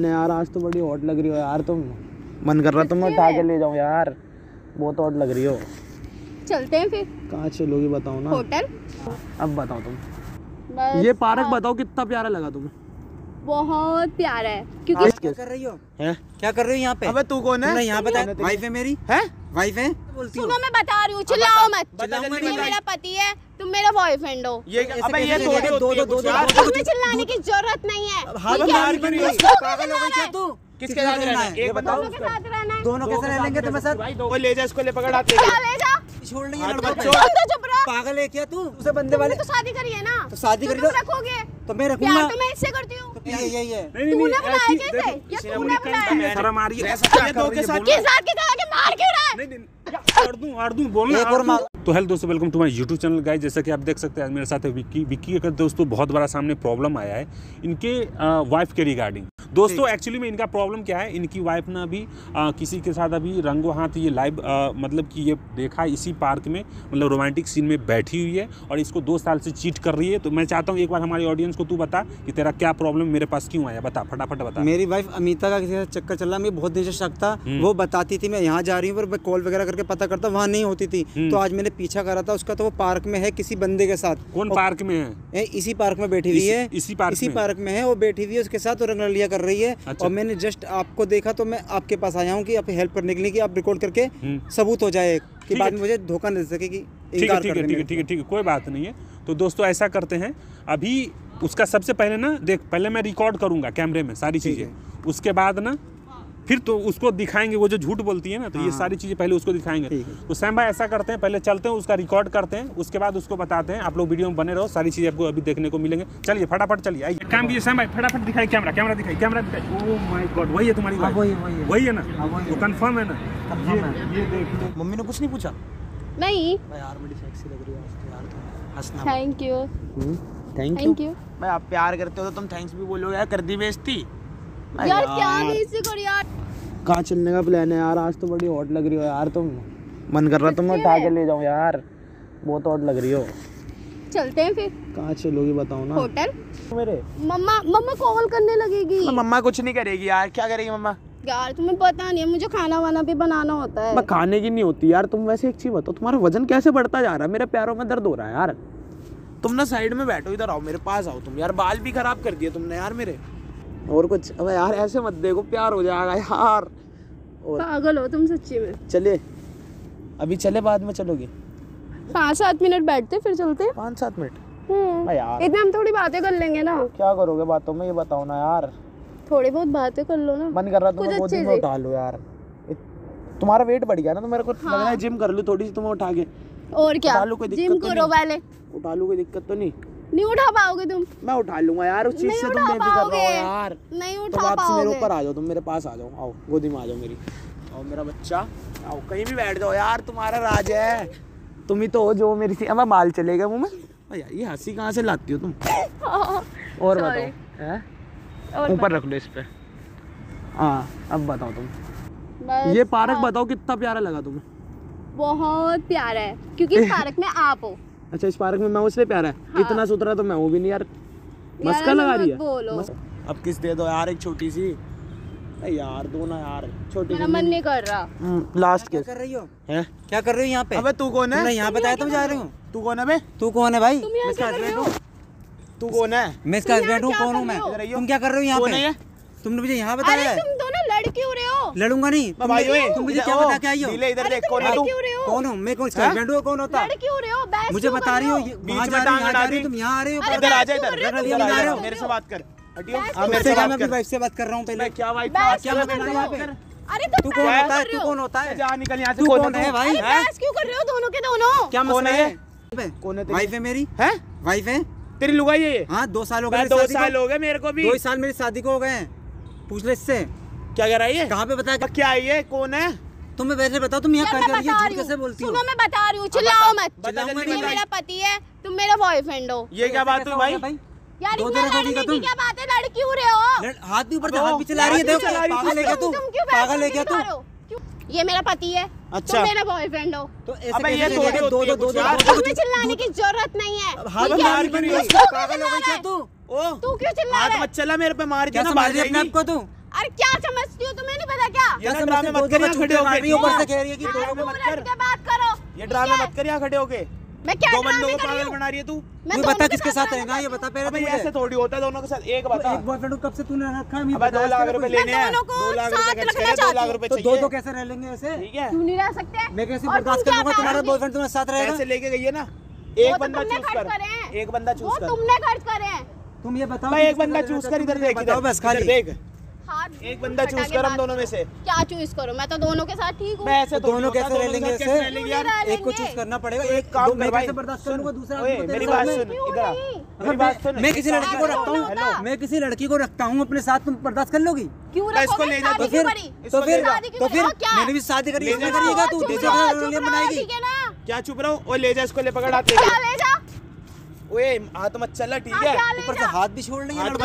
नहीं यार आज तो बड़ी हॉट लग रही हो यार तुम। मन कर रहा तुम मैं उठा के ले जाऊँ यार। बहुत हॉट लग रही हो। चलते हैं फिर। कहाँ चलोगी बताओ ना। होटल? अब बताओ तुम। ये पार्क बताओ कितना प्यारा लगा तुम्हें। बहुत प्यारा है क्योंकि क्या कर रही हो? है? क्या कर रही हो यहाँ पे? अबे तू कौन है? नहीं यहाँ बताया वाइफ है मेरी? है? वाइफ है? बोलती सुनो मैं बता रही हूँ चिल्लाओ मत। ये नहीं मेरा पति है तुम मेरा बॉयफ्रेंड हो। ये अबे ये दो- दो- दो- दो- तुम्हें चिल्लाने की ज़रूरत नहीं है। हाँ तो मार किसको पागल हो गई क्या तू किसके साथ रहना है? एक बताओ दोनों के साथ रहना है। दोनों कैसे रह लेंगे तुम्हें साथ? दो ले जा इसको ले पकड़ आते क्या ले जा? छोड़ नहीं हाँ, तो लड़का छोड़। तो चुप रहो। पागल है क्या तू? उसे बंदे वाले तो शादी करी है ना? तो शादी तो करी तो- रखोगे? तो मैं रखूँगा। तो मैं इससे करती हूँ। यही यही है। तूने बुलाया कैसे? या तूने बुलाया? शर्म आ रही है ये दो के साथ किस साथ की के मार क्यों रहा है? नहीं नहीं आड़ दूँ आड़ दूँ बोलना एक और मार तो हेलो दोस्तों welcome to my YouTube channel guys जैसा कि आप देख सकते हैं आज मेरे साथ है विक्की विक्की का दोस्तों बहुत बड़ा सामने प्रॉब्लम आया है इनके वाइफ के रिगार्डिंग दोस्तों एक्चुअली में इनका प्रॉब्लम क्या है? इनकी वाइफ ने अभी किसी के साथ अभी रंगो हाथ ये लाइव मतलब कि ये देखा इसी पार्क में मतलब रोमांटिक सीन में बैठी हुई है और इसको दो साल से चीट कर रही है। तो मैं चाहता हूँ एक बार हमारी ऑडियंस को तू बता कि तेरा क्या प्रॉब्लम मेरे पास क्यों आया? बता फटाफट बता। मेरी वाइफ अमिता का किसी चक्कर चल रहा मुझे बहुत दिन से शक था। वो बताती थी मैं यहाँ जा रही हूँ पर मैं कॉल वगैरह करके पता करता वहाँ नहीं होती थी। तो आज मैंने पीछा करा था उसका तो वो पार्क में है किसी बंदे के साथ। कौन पार्क में है? इसी पार्क में बैठी हुई है। इसी पार्क इसी में? पार्क में है वो बैठी हुई है उसके साथ वो रंगलिया कर रही है अच्छा। और मैंने जस्ट आपको देखा तो मैं आपके पास आया हूँ कि आप हेल्प करने के लिए कि आप रिकॉर्ड करके हम्म। सबूत हो जाए कि बाद में मुझे धोखा नहीं दे सके कि ठीक है ठीक है ठीक है ठीक है ठीक है कोई बात नहीं है। तो दोस्तों ऐसा करते हैं। अभी उसका सबसे पहले ना देख पहले मैं रिकॉर्ड करूँगा कैमरे में सारी चीज़ें। उसके बाद ना फिर तो उसको दिखाएँगे वो जो झूठ बोलती है ना तो हाँ। ये हाँ। सारी चीज़ें पहले उसको दिखाएँगे। तो सैम भाई ऐसा करते हैं पहले चलते हैं उसका रिकॉर्ड करते हैं उसके बाद उसको बताते हैं आप लोग वीडियो में बने रहो सारी चीज़ें आपको अभी देखने को मिलेंगे। चलिए फटाफट चलिए आइए। काम कीजिए सैम भाई फटाफट दिखाई कैमरा कैमरा दिखाई कैमरा दिखाई ओह माय गॉड वही है तुम्हारी हाँ, वही है, ना? वही है। वो कंफर्म है ना? ये ये देख मम्मी ने कुछ नहीं पूछा? नहीं। यार बड़ी सेक्सी लग रही हो तो यार तुम हंसना thank you thank you thank you भाई आप प्यार करते हो तो तुम थैंक्स भी बोलो यार कर दी बेइज्जती। यार क्या बेइज्जती करी यार। कहाँ चलने का प्लान है यार? आज तो बड़ी हॉट लग रही हो यार तुम। मन कर रहा तुम मैं उठा के ले जाऊँ यार। बहुत हॉट लग रही हो। चलते हैं फिर। कहाँ चलोगी बताओ ना। होटल? मेरे। मम्मा मम्मा कॉल करने लगेगी। मम्मा कुछ नहीं करेगी यार। क्या करेगी मम्मा? यार तुम्हें पता नहीं है मुझे खाना वाना भी बनाना होता है। मैं खाने की नहीं होती यार। तुम वैसे एक चीज़ बताओ तुम्हारा वज़न कैसे बढ़ता जा रहा है? मेरे पैरों में दर्द हो रहा है यार। तुम ना साइड में बैठो इधर आओ मेरे पास आओ तुम। यार बाल भी खराब कर दिए तुमने यार मेरे। और कुछ अबे यार ऐसे मत देखो प्यार हो जाएगा यार। और पागल हो तुम सच्ची में। चले। अभी चले बाद में चलोगे। पाँच सात मिनट बैठते फिर चलते। पाँच सात मिनट? हम्म। यार। इतने हम थोड़ी बातें कर लेंगे ना। क्या करोगे बातों में ये बताओ ना यार। थोड़ी बहुत बातें कर लो ना। मन कर रहा तुम्हें गोदी अच्छे में उठा लो यार। तुम्हारा वेट बढ़ गया ना तो मेरे को हाँ। लग रहा है जिम कर लो थोड़ी सी तुम्हें उठा के। और क्या? जिम तो करो। पहले। उठा लो कोई दिक्कत तो नहीं? नहीं उठा पाओगे तुम? मैं उठा लूँगा यार उस चीज़ से तुम उठा बेफिक्र रहो पाओगे। यार। नहीं तो उठा बात से मेरे ऊपर आ जाओ तुम मेरे पास आ जाओ। आओ गोदी में आ जाओ मेरी। आओ मेरा बच्चा। आओ कहीं भी बैठ जाओ यार तुम्हारा राज है। तुम ही तो हो जो मेरी सी अब माल चलेगा मुँह में। अरे यार ये हँसी कहाँ से लाती हो तुम? और बताओ हैं? ऊपर रख लो इस पे। हाँ अब बताओ तुम। ये पार्क बताओ कितना प्यारा लगा तुम्हें? बहुत प्यारा है क्योंकि इस पार्क में आप हो। अच्छा इस पार्क में मैं उससे प्यारा है। हाँ। इतना सुथरा तो मैं हूँ भी नहीं यार। मस्का लगा रही है मस- अब किस दे दो यार एक छोटी सी। यार दो ना यार छोटी मेरा सी। मन नहीं कर रहा। लास्ट क्या कर रही हो? है? क्या कर रही हो यहाँ पे? अबे तू कौन है? तुमने यहाँ बताया तुम जा रही हूँ? तू कौन है बे? तू कौन है भाई? क्या कर रहे हो तू कौन है? मैं इसका हस्बैंड हूँ कौन हूँ मैं। तुम क्या कर रहे हो यहाँ पे? तुमने मुझे यहाँ बताया है। तुम दोनों लड़ क्यों रहे हो लड़ूँगा नहीं। तुम मुझे क्या बता के आई हो? इधर देख कौन है तू? हो कौन हूँ। मैं कौन हाँ? हस्बैंड हूँ कौन होता? लड़ क्यों रहे हो मुझे बता रही हो हो? बीच वहाँ में जा रही टांग यहाँ अड़ा रही दी। तुम यहाँ आ रही हो। इधर आ जा इधर रहे हो? इधर आ जा। मेरे से बात कर। हाँ से मैं अपनी वाइफ से बात कर रहा हूँ पहले? मैं क्या वाइफ क्या क्यों बता कर रही है? हो? पे? अरे तू कौन होता है? तू कौन होता है? जा निकल यहाँ से तू कौन कौन है? है भाई? बहस क्यों कर रहे हो दोनों के दोनों? क्या कौन मसला है? है? कौन है वाइफ है मेरी? हैं? वाइफ है? तेरी लुगाई है ये? हाँ दो साल हो गए दो साल हो गए मेरे को भी। दो साल मेरी शादी को हो गए पूछ ले इससे क्या कह रहा है ये? कहाँ पे बताया? क्या आई है ये? कौन है? तुम्हें वैसे बताओ तुम यहाँ कर रही हो बता रही कैसे हूँ बोलती हो? सुनो मैं बता रही हूँ चिल्लाओ मत। मेरा पति है तुम मेरा बॉयफ्रेंड हो। ये क्या बात हुई भाई? यार दो इतना लड़ने की क्या बात है? लड़ क्यों रहे हो हाथ भी ऊपर हाथ भी चला रही है देखो है, पागल है क्या तू? पागल है क्या तू? हो? ये मेरा पति है अच्छा। मेरा बॉयफ्रेंड हो। तो ऐसे ये? दो दो दो दो दो- चिल्लाने की ज़रूरत नहीं है। हाथ है? मार क्यों? रही है? पागल हो गई क्या तू? ओ तू क्यों चिल्ला हाँ, तो रहा है? चला मेरे पे मार दिया ना मार अपने आप को तू? अरे क्या समझती हो तुम्हें नहीं पता क्या? ये ड्रामे मत कर खड़े होके नहीं ऊपर से कह रही है कि दोनों को तो मत कर। बात करो? ये ड्रामे मत कर यहाँ खड़े होके। मैं क्या दो बंदों को पागल बना रही है तू? तो मुझे बता किसके साथ रहेगा? ये बता पहले मुझे। ऐसे थोड़ी होता है दोनों के साथ एक बता। एक बॉयफ्रेंड कब से तूने रखा है? अबे 2 लाख रुपए लेने हैं। 2 लाख रुपए चाहिए 2 चाहिए तो दो दो कैसे रह लेंगे ऐसे? ठीक है। तू नहीं रह सकते? मैं कैसे बर्दाश्त कर तुम्हारा बॉयफ्रेंड तुम्हारे साथ रहेगा? ऐसे लेके गई है ना? एक बंदा चूज़ कर एक बंदा चूज़ कर वो तुमने खर्च करे हैं तुम ये बताओ भाई एक बंदा चूज़ कर इधर देख इधर बस खाली। देख। एक बंदा चूज़ कर हम दोनों में से। क्या चूज़ करो? मैं तो दोनों के साथ ठीक हूँ। मैं ऐसे तो दोनों कैसे रह लेंगे ऐसे? एक को चूज़ करना पड़ेगा एक काम मैं कैसे बर्दाश्त करूँगा दूसरा मेरी बात सुन इधर। मेरी बात सुन मैं किसी लड़की को रखता हूँ मैं किसी लड़की को रखता हूँ अपने साथ तुम बर्दाश्त कर लोगी? क्यों इसको ले जाओ तो फिर तो फिर तो फिर मैंने भी शादी करी करिएगा तू बनाएगी। क्या चुप रहा? हूँ और ले जा इसको ले पकड़ आते ओए हाथ मत चलना ठीक है? ऊपर से हाथ भी छोड़ नहीं लेंगे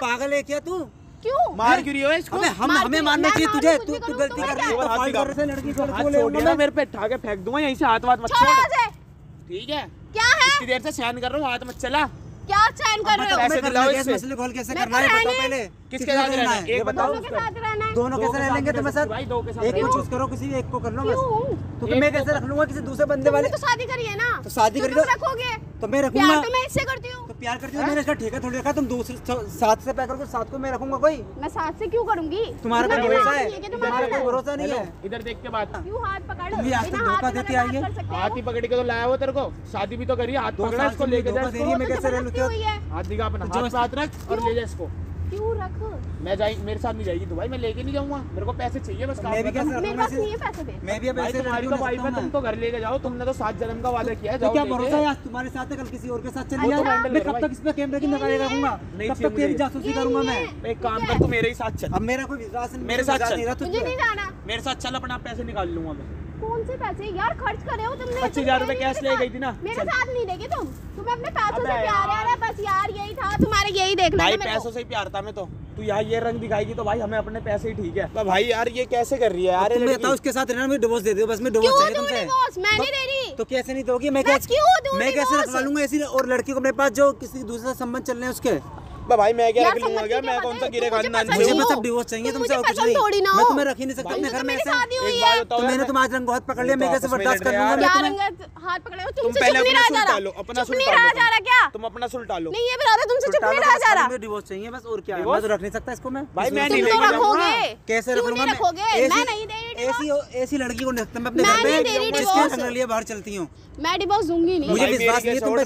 पागल है क्या तू? क्यों? मार क्यों रही हो इसको? अबे हम हमें मानना चाहिए तुझे? तू तू गलती कर रही है। तो फाइट कर से लड़की को। हाथ छोड़ ना मेरे पे ठाके फेंक दूँगा यहीं से हाथ वाथ मत छोड़ ठीक है? क्या है? इतनी देर से सहन कर रहा हूँ हाथ मत चला। क्या चैन कर रहे हो? पैसे तो दिलाओ इससे। मसले को हल कैसे करना है तो बताओ पहले। किसके साथ रहना है? ये बताओ। दोनों के साथ रहना है। दोनों कैसे रह लेंगे तुम्हें साथ? एक को चूज़ करो किसी एक को कर लो बस। तो मैं कैसे रख लूँगा किसी दूसरे बंदे तो वाले? तो शादी करिए ना। तो शादी करिए रखोगे? तो मैं रखूँगा। तो मैं इससे करती हूँ। प्यार करती हो? मैंने इसका ठेका थोड़ी रखा तुम दूसरे सात से पैक करोगे सात को मैं रखूँगा कोई? मैं सात से क्यों करूँगी? तुम्हारा कोई भरोसा है तुम्हारा कोई भरोसा नहीं है। इधर देख के बात। क्यों हाथ पकड़ो? तुम धोखा देती आई है? हाथ ही? पकड़ के तो लाया हो तेरे को। शादी भी तो करी हाथ पकड़ा इसको लेके जा रही है मैं कैसे रह लूँ तो हाथ दिखा अपना हाथ रख और ले जा इसको। क्यों रख? मैं जाए मेरे साथ नहीं जाएगी दुबई मैं लेके नहीं जाऊँगा। मेरे को पैसे चाहिए बस काम मेरे पास नहीं है पैसे दे। मैं भी पैसे तुम्हारी तो वाइफ है तुम तो घर लेके जाओ तुमने तो सात जन्म का वादा किया है तो क्या भरोसा है तुम्हारे साथ कल किसी और के साथ चले जाओ मैं कब तक इस पे कैमरे की नज़र रखूँगा? नहीं तब तक तेरी जासूसी करूँगा मैं? एक काम कर तू मेरे ही साथ चल। अब मेरा कोई विश्वास नहीं मेरे साथ चल। तो मुझे नहीं जाना। मेरे साथ चल अपना पैसे निकाल लूँगा मैं। कौन से पैसे यार खर्च कर रहे हो तुमने? पच्चीस हज़ार रूपए कैश ले गई थी ना? मेरे साथ नहीं लेगी तुम। तुम्हें अपने पैसों से प्यार है बस यार यही था तुम्हारे यही देखना भाई पैसों से प्यार था मैं तो। तू यहाँ ये रंग दिखाएगी तो भाई हमें अपने पैसे ही ठीक है। तो भाई यार ये कैसे कर रही है यार तुम्हें बताओ उसके साथ रहना मैं डिवोर्स दे दो बस मैं डिवोर्स चाहिए तुमसे। मैं तो नहीं दे रही। तो कैसे नहीं दोगी? मैं कैसे क्यों मैं कैसे रखवा लूँगा ऐसी और लड़की को अपने पास जो किसी दूसरे संबंध चल रहे हैं उसके? भाई मैं क्या रख लूँगा क्या मैं कौन सा गिरे खाने ना मुझे मतलब डिवोर्स चाहिए तुमसे और कुछ नहीं मैं तुम्हें रख ही नहीं सकता अपने घर में ऐसे तो मैंने तुम आज रंग बहुत पकड़ लिया मैं कैसे बर्दाश्त कर लूँगा मैं तुम्हें हाथ पकड़े हो तुम पहले अपना सुलटा लो अपना सुलटा लो क्या? तुम। अपना सुलटा लो नहीं ये मेरा तुमसे चुप नहीं रहा जा रहा। मुझे डिवोर्स चाहिए बस और क्या मैं तो रख नहीं सकता इसको मैं। भाई मैं तो नहीं रखूँगा। कैसे रखूँगा मैं? मैं नहीं दे ऐसी ऐसी लड़की को देखता मैं अपने घर पे बाहर चलती हूँ। मैं डिवोर्स दूँगी नहीं। मुझे विश्वास नहीं तुम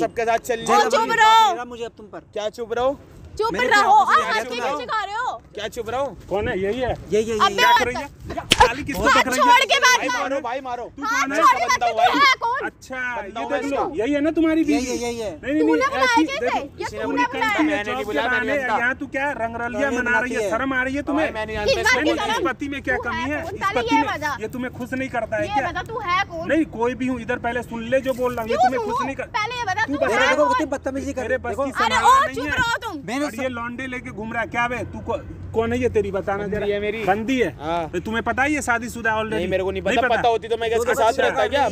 सबके साथ चल रही चुप रहो। मुझे अब तुम पर। क्या चुप रहो? चुप रहो। हंस के रहे हो। क्या चुप रहा? हूँ कौन है? यही है। यही है क्या कर रही है? गाली किसको तक रही भाई मारो भाई मारो। तू कौन है? अच्छा ये देख लो। यही है ना तुम्हारी बीवी? यही है नहीं नहीं ऐसी देखो पूरी कंट्री में जॉब कराने यहाँ तू क्या रंगरलिया मना रही है? शर्म आ रही है हाँ, तुम्हें? इस पति में क्या कमी है इस पति में। ये तुम्हें खुश नहीं करता है क्या? तू है नहीं कोई भी हूँ इधर पहले सुन ले जो बोल रहा हूँ। तुम्हें खुश नहीं करता तू बता। बदतमीजी कर रहे बस की मैंने ये लॉन्डे लेके घूम रहा है क्या बे तू कौन है ये तेरी? बताना जरा। है मेरी। बंदी है? तो तुम्हें पता ही है शादी शुदा ऑलरेडी मेरे को नहीं पता। पता। होती तो मैं इसके साथ रहता क्या?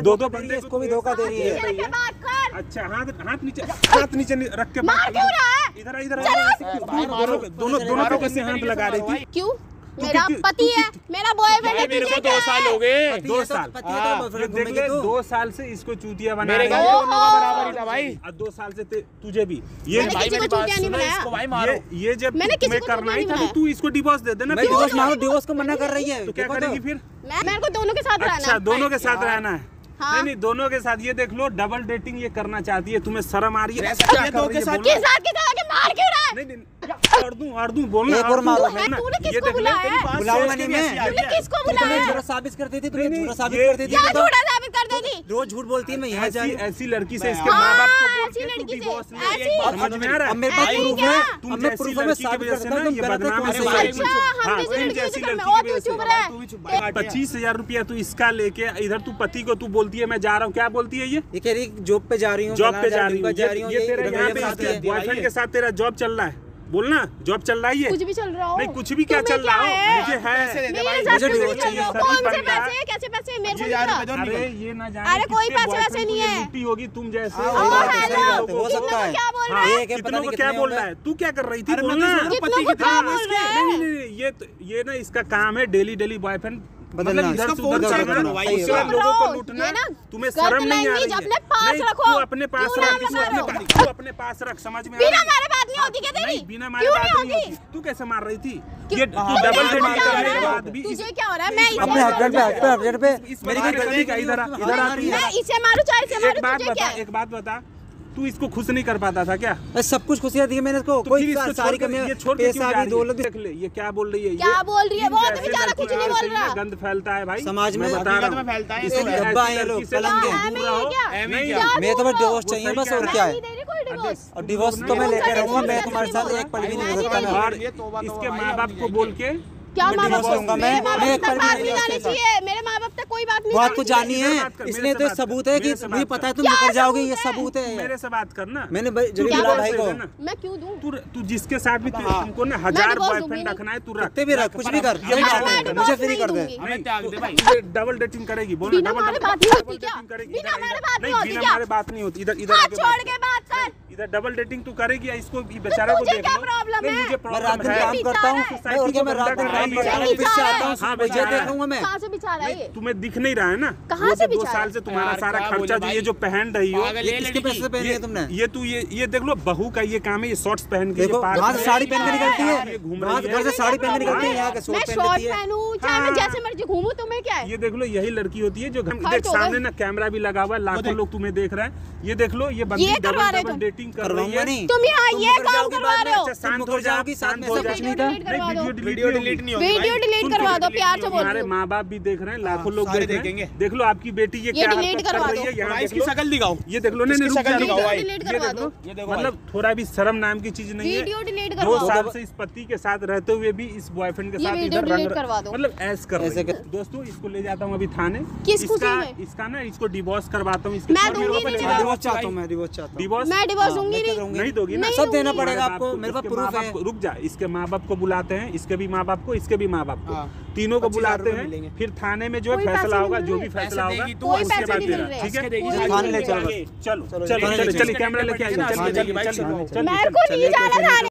दो दो बंदे इसको भी धोखा दे रही है। अच्छा हाथ हाथ नीचे हाथ नीचे रख के मार क्यों रहा है? इधर इधर दोनों दोनों को कैसे हाथ लगा रही थी? क्यों? मेरा पति है मेरा बॉयफ्रेंड है मेरे को दो तो साल हो? गए। दो साल। देख ले दो साल से इसको चूतिया बना मेरे तो बराबर ही था भाई। दो साल से तुझे भी। ये भाई मेरी बात सुनो इसको भाई मारो। ये जब मैं करना ही था तो तू इसको डिवोर्स दे देना। डिवोर्स मारो डिवोर्स को मना कर रही है। तो क्या करेगी फिर? मेरे को दोनों के साथ अच्छा, रहना अच्छा दोनों के साथ हाँ। रहना है। हाँ? नहीं नहीं दोनों के साथ ये देख लो डबल डेटिंग ये करना चाहती है तुम्हें शर्म आ रही है। ऐसा क्या रही है? है नहीं नहीं और दूँ और दूँ बोलना एक और मारो। है, तूने किसको बुलाया है? बुलाऊँगा नहीं मैं। तूने किसको बुलाया है? झूठा साबित करती थी नहीं, झूठा साबित करती थी क्या झूठा साबित कर देगी रोज झूठ बोलती है मैं यहाँ जा ऐसी रही हूँ। ऐसी लड़की से इसके माँ बाप को ऐसी लड़की से, डिवोर्स ले ऐसी। एक बात समझ में आ रहा। है मेरे पास प्रूफ है तुम जैसी प्रूफ है मैं लड़की की वजह से ना ये बदनाम लड़की के वजह तू पच्चीस हज़ार रुपया तू इसका लेके इधर तू पति को तू बोलती है मैं जा रहा हूँ। क्या बोलती है ये? ये कह रही जॉब पे जा रही हूँ जॉब पे जा रही ये तेरा है। बॉयफ्रेंड के साथ तेरा जॉब चल रहा है। बोलना जॉब चल रहा है ये। कुछ भी चल रहा हो। नहीं कुछ भी क्या चल रहा क्या हो? है? मुझे है। मुझे क्यों हो? चाहिए, कौन से पैसे कैसे पैसे मेरे को नहीं अरे ये ना जाने अरे कोई पैसे वैसे नहीं है। लुट्टी होगी तुम जैसे। हाँ, ओ है, बात है, हो कितने रहा है है, कितनों को क्या बोल रहा है? तू क्या कर रही थी? अरे मैं तो बोलना पति को क्या बोल ये तो- ये ना इसका काम है डेली डेली बॉयफ्रेंड बदलना, मतलब इधर फ़ोन चेक करो भाई, उसके इसका बाद लोगों को लूटना तुम्हें शर्म नहीं आ रही है अपने पास रखो। अपने पास रख ना अपने पास- अपने पास रख समझ में आ बिना रहा है? मारे बात नहीं होती क्या तेरी? बिना मारे बात नहीं होती? तू कैसे मार रही थी? ये तू हाँ, डबल हो करने रहा है? बाद भी तुझे क्या हो रहा है? मैं अपने हस्बैंड पे हस्बैंड पे मेरी कोई करने का इधर आ- इधर आती है। मैं इसे मारू? चाहे इसे मारू तुझे क्या? एक बात बता तू इसको खुश नहीं कर पाता था क्या सब कुछ खुशियाँ दी मैंने इसको तो कोई इसको सारी छोड़ के- कमियाँ ये छोड़ के क्यों पैसा जा भी दौलत देख ले ये क्या बोल रही है क्या बोल रही है? तो ऐसे बेचारा कुछ नहीं बोल रहा। गंद फैलता है भाई समाज में बता रहा में फैलता है। ऐसी डब्बा है लोग, कलंक है। ही। है ही? मैं तो बस डिवोर्स चाहिए बस और क्या है और डिवोर्स तो मैं लेके रहूँगा मैं तुम्हारे साथ एक पल भी नहीं मैं गुजरता मैं और ये तोबा तो इसके भाई माँ अब बाप को बोल के क्या मैं माँ बाप मैं। मैं एक पल भी नहीं। चाहिए मेरे माँ बाप तक कोई बात नहीं बात जानी तो जानी है इसलिए तो सबूत है कि मुझे पता है तुम निकल जाओगे ये सबूत है मेरे से बात करना मैंने भाई जब बुला भाई को मैं क्यों दूँ तू तू जिसके साथ भी तू- हाँ। तुमको ना हज़ार बॉयफ्रेंड रखना है तू रख कितने भी रख कुछ भी कर है। मुझे फ्री कर दे दूँगी। त्याग दे भाई ये डबल डेटिंग करेगी बोल बिना डबल बात नहीं होती क्या? डेटिंग करेगी बिना इधर- बात नहीं नहीं होती बिना क्या? मारे बात नहीं होती इधर इधर आके छोड़ के बात कर इधर डबल डेटिंग तू करेगी या इसको बेचारे को देख लो प्रॉब्लम नहीं, है? मुझे मैं रात प्रॉब्लम दिन है काम करता हूँ है। मैं और क्या मैं रात दिन काम करता हूँ है। से आता हूँ हाँ, मुझे देखूँगा मैं कहाँ से बिछा रहा है तुम्हें दिख नहीं रहा है ना? कहा से दो साल से तुम्हारा सारा खर्चा जो ये जो पहन रही हो ये किसके पैसे से पहनी है तुमने? ये तू ये ये देख लो बहू का ये काम है ये शॉर्ट्स पहन के वहाँ से साड़ी पहन के निकलती है। घूम रही है। साड़ी पहन के निकलती है यहाँ के शॉर्ट पहन शॉर्ट लेती है। पहनूं? चाहे मैं। जैसे मर्ज़ी घूमूं तुम्हें क्या है? ये देख लो यही लड़की होती है जो। सामने ना कैमरा भी लगा हुआ है लाखों लोग तुम्हें देख रहे हैं। ये देख लो ये बंदी ये करवा रहे तुम। डेटिंग कर रही है। नहीं तुम यहाँ ये काम करवा रहे हो। अच्छा शांत हो जाओगी, साथ में हो सब कुछ नहीं था। डिलीट। वीडियो डिलीट डिलीट नहीं होगी वीडियो डिलीट करवा दो प्यार से बोल हमारे रही हूँ माँ बाप भी देख रहे हैं लाखों लोग देख रहे देखेंगे। हैं देख लो आपकी बेटी ये क्या कर करवा दो। है यहाँ इसकी शक्ल दिखाओ। ये देख लो नहीं नहीं शक्ल दिखाओ भाई। ये देख लो। ये देखो मतलब थोड़ा भी शर्म नाम की चीज़ नहीं है। वीडियो डिलीट दो करवा दो। साल से इस पति के साथ रहते हुए भी इस बॉयफ्रेंड के साथ इधर रंग करवा दो। मतलब ऐस कर रही है। दोस्तों इसको ले जाता हूँ अभी थाने किस इसका इसका ना इसको डिवोर्स करवाता हूँ इसके डिवोर्स चाहता हूँ मैं डिवोर्स चाहता हूँ डिवोर्स मैं डिवोर्स हाँ, दूँगी नहीं नहीं दोगी ना सब देना पड़ेगा आपको मेरे पास इसके प्रूफ माँ बाप है को- रुक जा इसके माँ बाप को बुलाते हैं इसके भी माँ बाप को इसके भी माँ बाप को हाँ। तीनों को बुलाते हैं फिर थाने में जो है फैसला होगा जो भी फैसला होगा तू, उसके बाद। ठीक है थाने ले चलो। चलो चलो, चलो थाने चलो चलो चलो। कैमरा लेके आइए चलिए चलो, चलिए चलिए